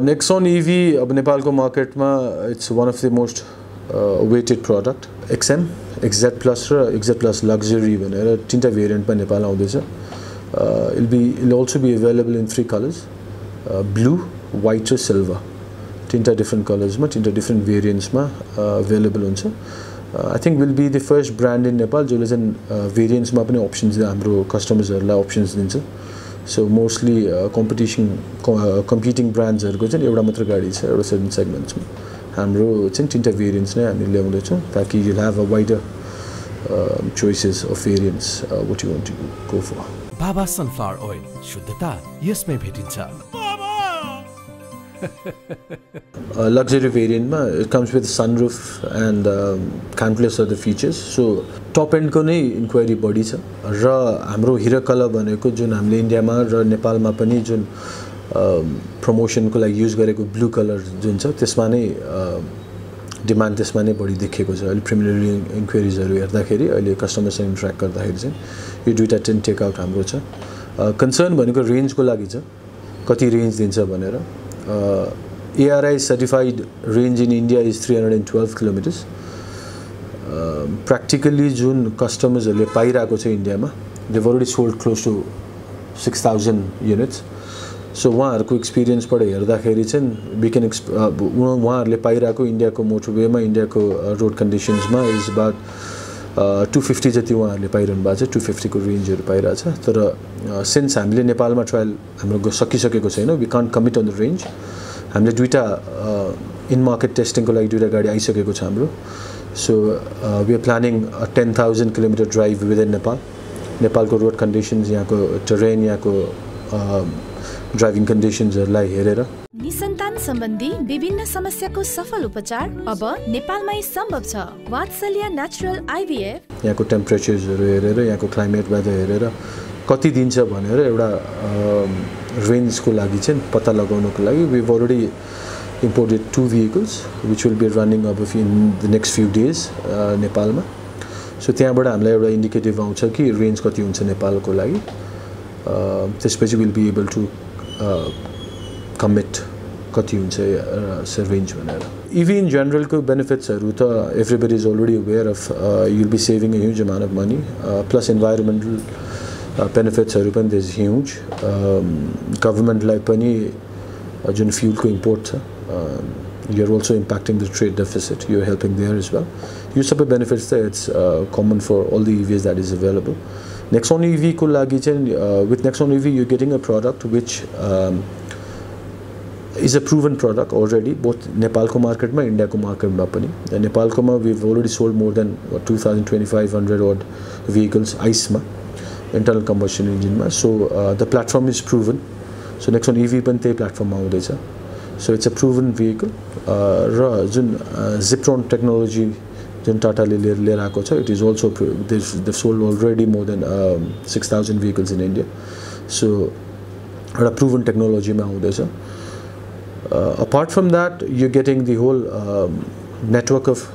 Nexon इभी अब नेपालको मार्केटमा it's one of the most awaited product XM XZ plus र एक्जेड प्लस लग्जरी भनेर तिनवटा भेरिएन्टमा नेपाल आउँदैछ। It'll be it'll also be available in three colours blue white र सिल्भर तिनवटा डिफ्रेन्ट कलर्समा तिनवटा डिफ्रेन्ट भेरिएन्ट्समा अभाइलेबल हुन्छ। I think will be the first brand in Nepal जसले चाहिँ भेरिएन्ट्समा पनि अप्सन्स हाम्रो कस्टमर्सहरूलाई अप्सन्स दिन्छ। सो मोस्टली कम्पिटिसन कम्पिटिङ ब्रान्ड्सहरूको चाहिँ एउटा मात्र गाडी छ एउटा सेभेन सेगमेन्ट्समा हाम्रो चाहिँ तिनवटा भेरिएन्ट्स नै हामी ल्याउँदैछौँ ताकि you have a wider choices of variants what you want to go for Baba sunflower oil शुद्धता यसमै भेटिन्छ uh, luxury variant ma it comes with sunroof and um, countless other features. So top एन्डको नै inquiry बढी छ र हाम्रो hero colour भनेको जुन हामीले इन्डियामा र नेपालमा पनि जुन प्रमोसनको लागि युज गरेको ब्लू कलर जुन छ त्यसमा नै डिमान्ड त्यसमा नै बढी देखेको छ अहिले प्रिमिनरी इन्क्वायरिजहरू हेर्दाखेरि अहिले कस्टमरसँग इन्ट्रेक्ट गर्दाखेरि चाहिँ यो दुइटा टेन टेकआउट हाम्रो छ कन्सर्न भनेको रेन्जको लागि छ कति रेन्ज दिन्छ भनेर ARI certified range in India is 312 kilometers. Practically जुन कस्टमर्सहरूले पाइरहेको छ इन्डियामा they've already sold close to six thousand units so उहाँहरूको एक्सपिरियन्सबाट हेर्दाखेरि चाहिँ वी क्यान एक्सप उहाँहरूले पाइरहेको इन्डियाको मोटरवेमा इन्डियाको रोड कन्डिसन्समा इज अबाउट टु फिफ्टी जति उहाँहरूले पाइरहनु भएको छ टु फिफ्टीको रेन्जहरू पाइरहेछ। तर सिन्स हामीले नेपालमा ट्रायल हाम्रो सकिसकेको छैन we can't commit on the range हामीले दुइटा इन मार्केट टेस्टिङको लागि दुइटा गाडी आइसकेको छ हाम्रो। So we are planning ten thousand kilometre drive within Nepal नेपालको रोड कन्डिसन्स यहाँको ट्रेन यहाँको ड्राइभिङ कन्डिसन्सहरूलाई हेरेर। निसन्तान सम्बन्धी विभिन्न समस्याको सफल उपचार अब नेपालमै सम्भव छ। वात्सल्य नेचुरल आइभीएफ यहाँको टेम्परेचर्सहरू हेरेर यहाँको क्लाइमेट वेदर हेरेर कति दिन्छ भनेर एउटा रेन्जको लागि चाहिँ पत्ता लगाउनको लागि we already imported two vehicles which will be running अब in the next few days नेपालमा। सो त्यहाँबाट हामीलाई एउटा इन्डिकेटिभ आउँछ कि रेन्ज कति हुन्छ नेपालको लागि। त्यसपछि will be able to commit कति हुन्छ रेन्ज भनेर। इभी इन जेनरलको बेनिफिट्सहरू त everybody is already aware of you'll be saving a huge amount of money plus environmental बेनिफिट्सहरू पनि देज ह्युज गभर्मेन्टलाई पनि जुन फ्युलको इम्पोर्ट छ you're also impacting the trade deficit you're helping there is well यो सबै बेनिफिट्स त it's common for all the EVs that is available Nexon इभीको लागि चाहिँ with Nexon EV you getting a product which is a proven product already both नेपालको मार्केटमा इन्डियाको मार्केटमा पनि नेपालकोमा we already sold more than two thousand twenty five hundred word vehicles आइसमा internal combustion इन्जिनमा so the platform is proven so next one EV पनि त्यही प्लेटफर्ममा आउँदैछ so it's a proven vehicle र जुन जिप्रोन टेक्नोलोजी जुन टाटाले लिएर लिएर आएको छ it is also the sold already more than six thousand vehicles in India so एउटा प्रुभन टेक्नोलोजीमा आउँदैछ apart from that you getting the whole network of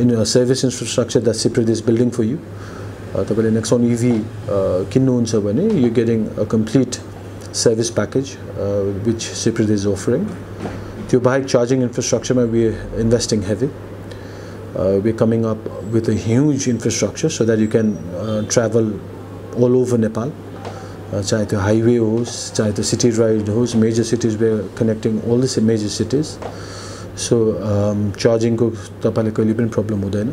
in service infrastructure that Sipradi is building for you तपाईँले Nexon EV किन्नुहुन्छ भने you getting a complete service package which Sipradi is offering त्यो बाहेक charging इन्फ्रास्ट्रक्चरमा we investing heavy uh, we're coming up with a huge infrastructure so that you can uh, travel all over Nepal. Uh, चाहे त्यो highway होस् चाहे त्यो city ride होस् major cities we connecting all the major cities so चार्जिङको तपाईँलाई कहिले पनि problem हुँदैन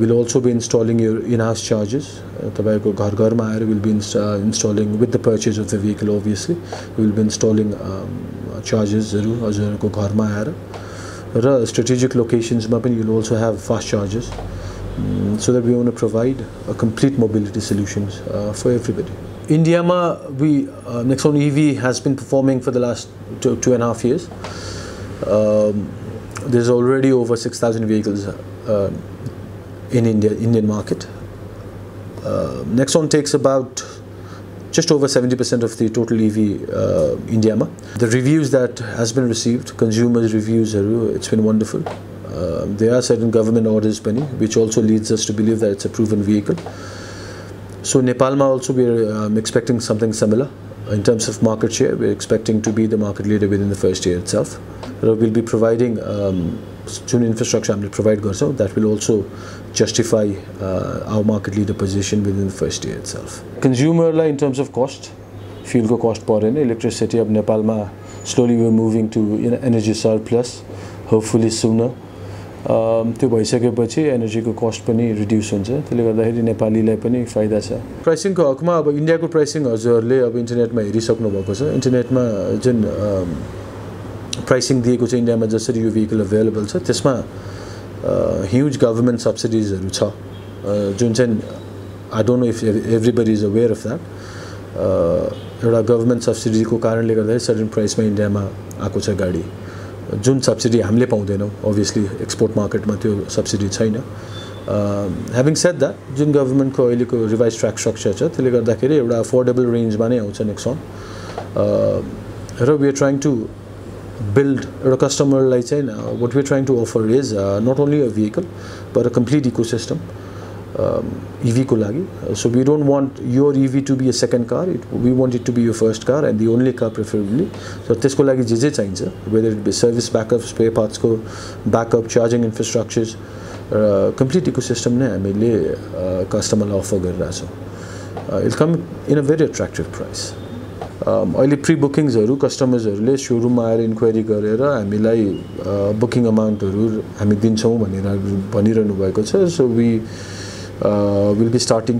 विल अल्सो बी इन्स्टलिङ यो इन हाउस चार्जेस तपाईँको घर घरमा आएर will be insta installing with the purchase of the vehicle obviously will be installing चार्जेसहरू हजुरहरूको घरमा आएर र स्ट्रेटेजिक लोकेसन्समा पनि you'll also have fast chargers so that we want provide a complete mobility solutions for everybody Indiama, we, uh, Nexon EV has been performing for the last two, two and a half years. Um, there's already over 6,000 vehicles uh, in India, Indian market. Uh, Nexon takes about just over 70% of the total EV uh, Indiama. The reviews that has been received, consumers' reviews, it's been wonderful. Uh, there are certain government orders pending, which also leads us to believe that it's a proven vehicle. So Nepalma also we're um, expecting something similar. In terms of market share, we're expecting to be the market leader within the first year itself. Uh, we'll be providing um, student infrastructure I'm going to provide Gorso that will also justify uh, our market leader position within the first year itself. Consumer la in terms of cost, fuel ko cost par electricity of Nepalma, slowly we're moving to energy surplus, hopefully sooner. त्यो भइसकेपछि एनर्जीको cost पनि reduce हुन्छ। त्यसले गर्दाखेरि नेपालीलाई पनि फाइदा छ। प्राइसिङको हकमा अब इन्डियाको प्राइसिङ हजुरहरूले अब इन्टरनेटमा हेरिसक्नु भएको छ। इन्टरनेटमा जुन प्राइसिङ दिएको छ इन्डियामा जसरी यो भेहिकल अभाइलेबल छ त्यसमा ह्युज गभर्मेन्ट सब्सिडिजहरू छ। जुन चाहिँ I don't know if everybody is aware of that एउटा गभर्मेन्ट सब्सिडीको कारणले गर्दाखेरि सर्टन प्राइसमा इन्डियामा आएको छ गाडी। जुन सब्सिडी हामीले पाउँदैनौँ अभियसली एक्सपोर्ट मार्केटमा त्यो सब्सिडी छैन। ह्याभिङ सेट द्याट जुन गभर्मेन्टको अहिलेको रिभाइज ट्र्याक स्ट्रक्चर छ त्यसले गर्दाखेरि एउटा अफोर्डेबल रेन्जमा नै आउँछ नेक्सन र we are trying to build एउटा कस्टमरलाई चाहिँ what we trying to offer is not only a vehicle but a complete ecosystem इभीको लागि। So we don't want your EV to be a second car it we want it to be your first car and the only car preferably so त्यसको लागि जे जे चाहिन्छ whether it be service backup spare पार्ट्सको backup charging infrastructures र complete ecosystem नै हामीले कस्टमरलाई offer गरिरहेछौँ। It come in a very attractive price अहिले प्रि बुकिङ्सहरू कस्टमर्सहरूले सोरुममा आएर इन्क्वायरी गरेर हामीलाई बुकिङ अमाउन्टहरू हामी दिन्छौँ भनेर भनिरहनु भएको छ। So we will be starting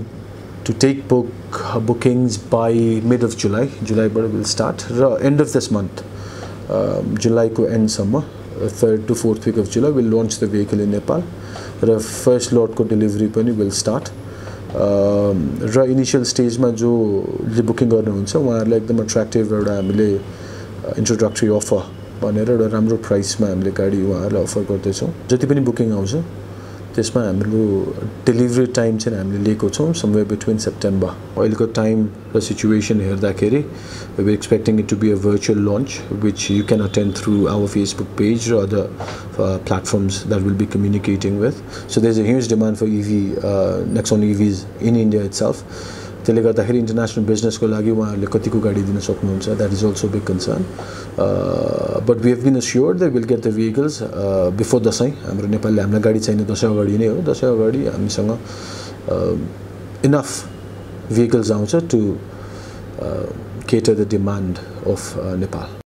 to take book bookings by mid of July जुलाईबाट will start र एन्ड अफ दिस मन्थ जुलाईको एन्डसम्म third to fourth week of July will launch the vehicle in Nepal र first लटको delivery पनि will start र initial स्टेजमा जो booking गर्नुहुन्छ उहाँहरूलाई एकदम एट्र्याक्टिभ एउटा हामीले इन्ट्रोडक्टरी अफर भनेर एउटा राम्रो प्राइसमा हामीले गाडी उहाँहरूलाई अफर गर्दैछौँ जति पनि बुकिङ आउँछ त्यसमा हाम्रो डेलिभरी टाइम चाहिँ हामीले लिएको छौँ समवे बिट्विन सेप्टेम्बर अहिलेको टाइम र सिचुएसन हेर्दाखेरि we expecting it to be a virtual launch which you can attend through our Facebook page र other platforms that will be communicating with so there is a huge demand for EV next on EVs in India it त्यसले गर्दाखेरि international बिजनेसको लागि उहाँहरूले कतिको गाडी दिन सक्नुहुन्छ that is also big concern but we have been sure the will get the vehicles before Dashain हाम्रो नेपालले हामीलाई गाडी चाहिने दसैँ अगाडि नै हो। दसैँ अगाडि हामीसँग इनफ भेहिकल्स आउँछ to cater the demand of Nepal